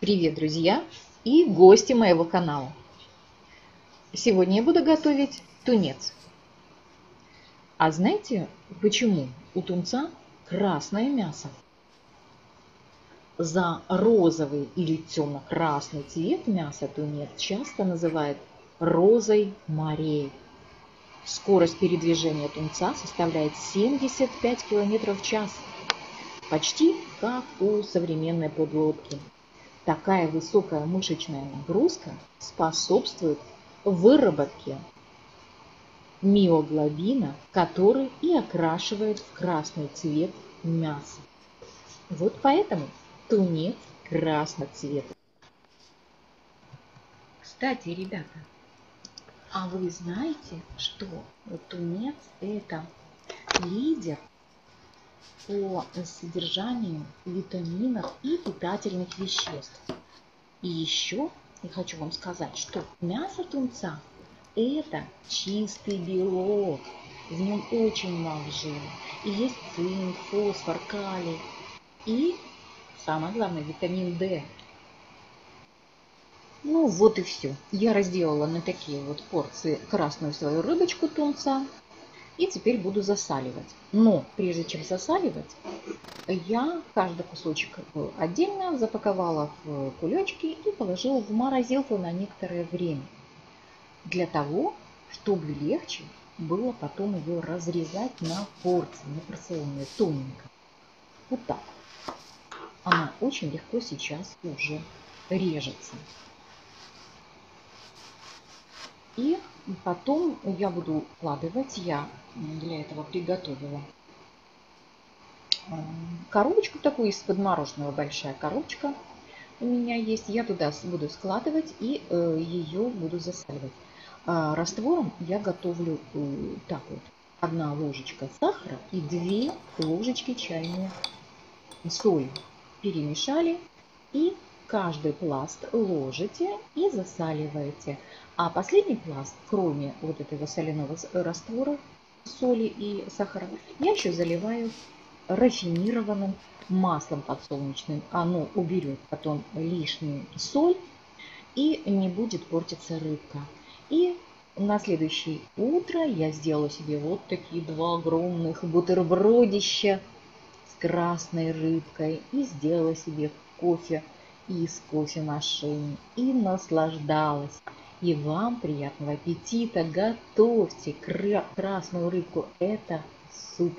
Привет, друзья и гости моего канала! Сегодня я буду готовить тунец. А знаете, почему у тунца красное мясо? За розовый или темно-красный цвет мяса тунец часто называют розой морей. Скорость передвижения тунца составляет 75 км в час, почти как у современной подлодки. Такая высокая мышечная нагрузка способствует выработке миоглобина, который и окрашивает в красный цвет мясо. Вот поэтому тунец красного цвета. Кстати, ребята, а вы знаете, что тунец это лидер по содержанию витаминов и питательных веществ. И еще я хочу вам сказать, что мясо тунца – это чистый белок. В нем очень мало жира. И есть цинк, фосфор, калий. И самое главное, витамин D. Ну вот и все. Я разделала на такие вот порции красную свою рыбочку тунца. И теперь буду засаливать. Но прежде чем засаливать, я каждый кусочек отдельно запаковала в кулечки и положила в морозилку на некоторое время. Для того, чтобы легче было потом ее разрезать на порции, на порционные, тоненько. Вот так. Она очень легко сейчас уже режется. И потом я буду вкладывать, я для этого приготовила э, коробочку такую из-под мороженого, большая коробочка у меня есть. Я туда буду складывать и э, ее буду засаливать. А раствором я готовлю э, так вот. Одна ложечка сахара и две ложечки чайные соли. Перемешали и каждый пласт ложите и засаливаете. А последний пласт, кроме вот этого соляного раствора, соли и сахара, я еще заливаю рафинированным маслом подсолнечным. Оно уберет потом лишнюю соль и не будет портиться рыбка. И на следующее утро я сделала себе вот такие два огромных бутербродища с красной рыбкой и сделала себе кофе из кофемашины и наслаждалась. И вам приятного аппетита! Готовьте красную рыбку, это супер!